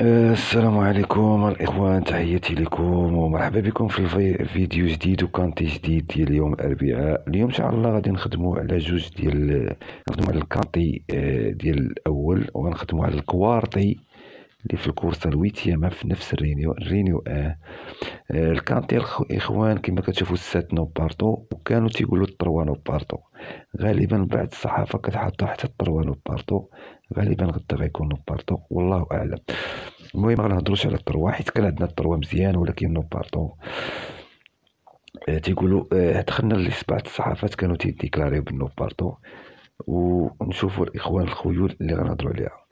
آه، السلام عليكم الإخوان تحياتي لكم ومرحبا بكم في الفيديو جديد و Quinté جديد ديال يوم الأربعاء. اليوم إن شاء الله غادي نخدمو على جوج ديال نخدمو على ال Quinté آه، ديال الأول وغنخدمو على ال Quarté. اللي في الكورسة ال huitième في نفس ال réunion ال réunion آه, آه ال Quinté الإخوان كما كتشوفو ال sept non-partant وكانوا تيقولوا ال trois non-partant غالبا بعض الصحافة كتحطو حتى ال trois non-partant غالبا غدا غيكون non-partant والله أعلم. المهم غنهضروش على ال trois حيت كان عندنا ال trois مزيان ولكن non-partant آه تيقولوا آه دخلنا لسبعة الصحافات كانوا تيديكلاريو بال non-partant ونشوفوا الإخوان الخيول اللي غنهضروا عليها.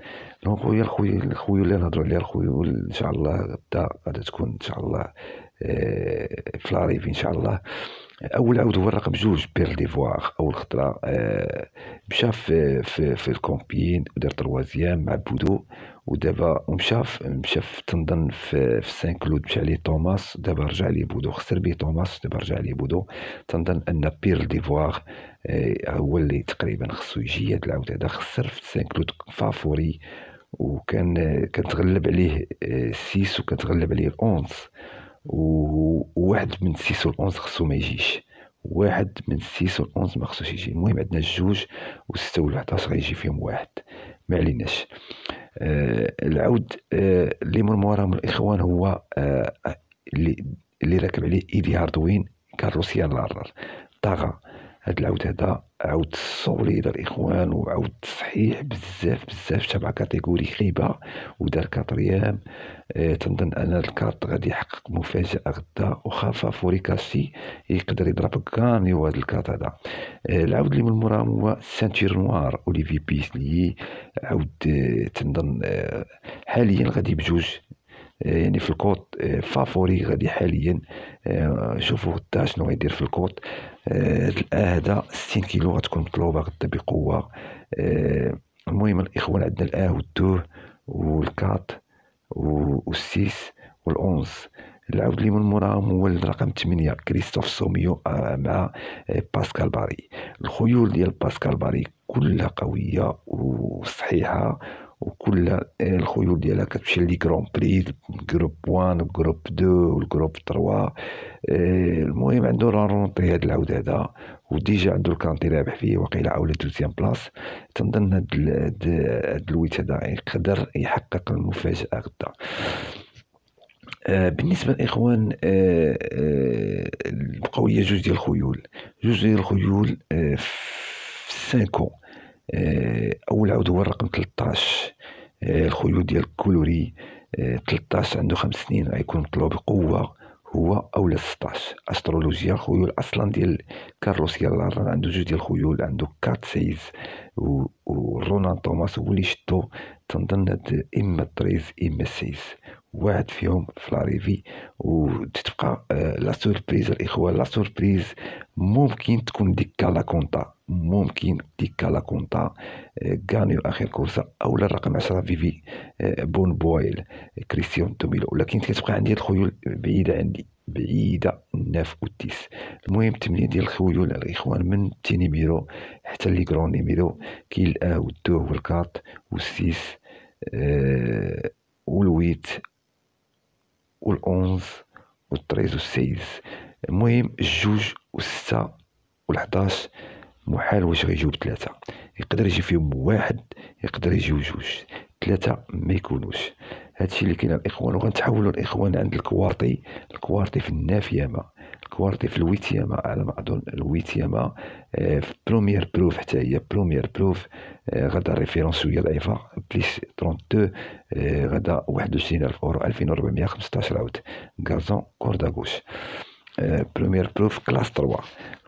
donc خويا الخيول الخيول اللي نهضروا عليها الخيول إن شاء الله غدا غادي تكون إن شاء الله آه، في l'arrivée إن شاء الله. اول عود هو الرقم جوج بير ديفوار أول خطرة آه، مشى في في, في الكومبين ودار troisième مع بودو ودابا ومشى مشى في تنظن في, في سان كلود مشى ليه توماس دابا رجع ليه بودو خسر بيه توماس دابا رجع ليه بودو. تنظن أن بير ديفوار آه، هو اللي تقريبا خصو يجي هاد العود هذا خسر في سان كلود favori وكان كنتغلب عليه آه، six وكنتغلب عليه ال onze وواحد من six وال onze خصو ما يجيش. واحد من سيس والأونس ما خصوش يجي. المهم عندنا الجوج وستة والحداش غيجي فيهم واحد. ما عليناش. آه العود آه اللي من موراهم الإخوان هو آه اللي اللي راكب عليه إيدي هاردوين كاروسيان لارر طاغا. هاد العود هذا عود سوليد الإخوان وعود صحيح بزاف بزاف تبع كاتيجوري خيبه ودار كاتريام. آه تنظن أن الكارت غادي يحقق مفاجأة غدا وخافا فوريكاسي يقدر يضرب gagnant هذا ال quatre هذا. آه العود اللي من موراهم هو سانتير نوار اوليفي بيسلي عود آه تنظن آه حاليا غادي بجوج يعني في ال cote favori غادي حاليا شوفوا غدا شنو غيدير في ال cote. هذا 60 كيلو غتكون مطلوبة غدا بقوه المهم الإخوان عندنا الاه والدوه والكات والسيس وال onze. العود اللي من موراهم هو الرقم 8 كريستوف سوميو مع باسكال باري. الخيول ديال باسكال باري كلها قوية وصحيحة وكل الخيول ديالها كتمشي les grands prix groupe 1 groupe 2 وال groupe 3 المهم عنده rentrée هاد العود هذا و déjà عنده ال quinté رابح فيه وقيله عاود لا deuxième place. تنظن هاد, هاد ال huit هذا يقدر يحقق المفاجأة غدا. آه بالنسبة للإخوان آه آه هي جوج ديال الخيول. جوج ديال الخيول في سانكو أول عود هو الرقم 13 آه، الخيول ديال كولوري 13 آه، عنده خمس سنين غيكون مطلوب بقوة. هو اولا 16 أسترولوجيا الخيول أصلا ديال كارلوس يالاران عنده جوج ديال الخيول عنده quatre seize. ورونان توماس هو اللي شدو تنظن إما treize إما seize واحد فيهم في l'arrivée وتتبقى la surprise الاخوان la surprise ممكن تكون ديكا لا كونتا. ممكن ديكا لا كونتا gagnant آخر كورسه أو الرقم 10 فيفي بون بويل كريستيان توميلو. ولكن كتبقى عندي الخيول بعيدة عندي بعيدة ال neuf وال dix المهم التمنيه ديال الخيول الاخوان من petits numéros حتى les grands numéros كاين الاه والدو والكات والسيس آه والويت والأونز والطريز والسيز المهم الجوج والستة والحداش محال واش غيجيو بثلاثة يقدر يجي فيهم واحد يقدر يجيو جوج ثلاثة ما يكونوش هادشي اللي كاين الاخوان وغنتحولوا الاخوان عند ال quarté الكوارتي في النافيامة الكوارتي في الويتيامة على ما اظن ال huitième آه، في première épreuve حتى هي première épreuve غدا référence شوية ضعيفه plus 32 آه، غدا 21000 اورو 2415 عاود gazon corde à gauche première épreuve classe 3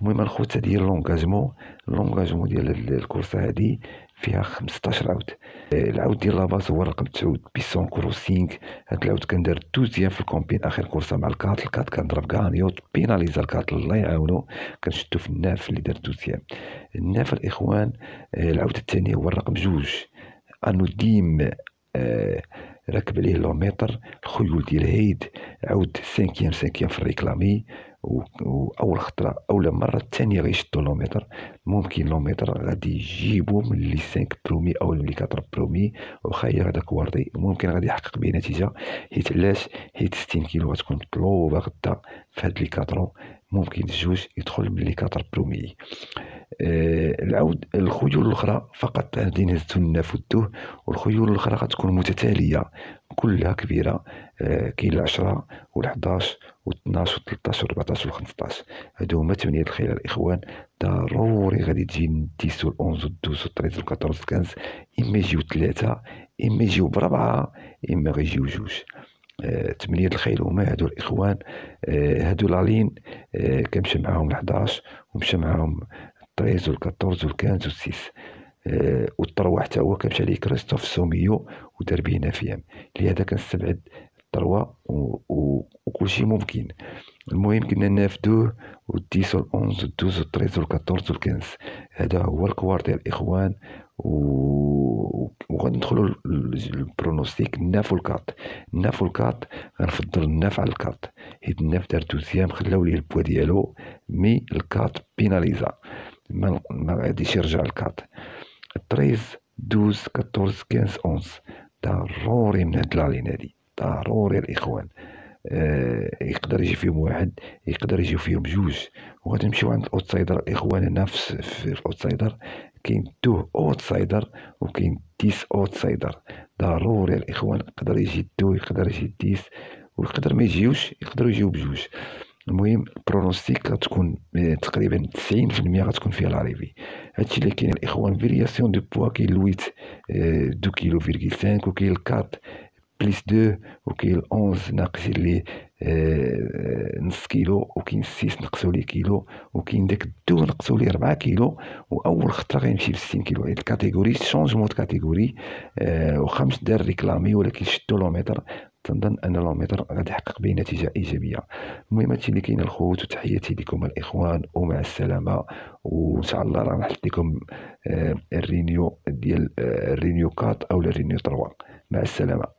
المهم الخوت هي l'engagement l'engagement ديال الكورسه هادي فيها 15 عاود العاود ديال la base هو رقم 9 بيسون كروسينغ. هاد العاود كان دار deuxième في الكومبين آخر كورسة مع ال quatre ال quatre كان ضرب gagnant pénalisé ال quatre الله يعاونو. كنشدو في ال neuf اللي دار deuxième. ال neuf الإخوان العاود الثاني هو الرقم جوج. أنو ديم آه راكب عليه لوميتر الخيول ديال هيد عاود cinquième cinquième في ال réclamer. واول خطرة اولا المره الثانية غيشدو لوميتر ممكن لوميتر غادي يجيبو من les 5 premiers أو les 4 premiers. واخا هي هذاك واردي ممكن غادي يحقق به نتيجه حيت علاش؟ حيت 60 كيلو غتكون مطلوبه غدا في هاد لي 4 ممكن الجوج يدخل من لي 4 برومي آه العود الخيول الأخرى فقط غادي نهزو نفدوه والخيول الأخرى غتكون متتالية كلها كبيرة. آه كاين العشرة والحداش و12 و13 و14 و15 هادو هما تمنية الخيل الإخوان. ضروري غادي تجي 10 و 11 و 12 و 13 و 14 و 15 إما يجيو ثلاثة إما يجيو بربعة إما غيجيو جوج. آه تمنية الخيل هما هادو الاخوان آه هادو لالين آه كنمشي معاهم ل 11 ومشى معاهم 13 و 14 و 15 و 6 آه والطروا حتى هو كنمشي عليه كريستوف سوميو ودار به نافيام. لهذا كنستبعد الطروا وكلشي ممكن. المهم كنا نافدوه و 10 و 11 و 12 و 13 و 14 و 15 هذا هو ال quarté الإخوان و وغادي ندخلو البرونوستيك الناف والكات الناف والكات غنفضل ال neuf على ال quatre. حيت ال neuf دار deuxième خلاو ليه ال poids ديالو mais ال quatre pénalisé. ما, ما غاديش يرجع ال quatre 13 12 14 15 11 ضروري من هاد la ligne هادي. ضروري الإخوان. يقدر يجي فيهم واحد يقدر يجيو فيهم جوج. وغادي نمشيو عند ال outsider الاخوان هنا في ال outsider كاين deux outsider وكاين dix outsider ضروري الإخوان يقدر يجي deux يقدر يجي dix ويقدر ما يجيوش يقدروا يجيو بجوج. المهم ال pronostic غتكون تقريبا 90% غتكون فيها l'arrivée هادشي اللي كاين الإخوان variation de poids كاين ال huit deux kilos virgule 5 وكاين ال quatre. plus deux وكاين 11 ناقصين ليه آه نص كيلو وكاين 6 نقصوا ليه كيلو وكاين داك deux نقصوا ليه 4 كيلو واول خطره غيمشي 60 كيلو هاد ال catégorie changement de catégorie مش دار réclamer ولكن شدو لوميتر تنظن ان لوميتر غادي يحقق به نتيجه ايجابيه المهم هادشي اللي كاين الخوت وتحياتي لكم الاخوان ومع السلامه وان شاء الله راه نحط لكم الرينيو ديال الرينيو كات أو الرينيو 3 مع السلامه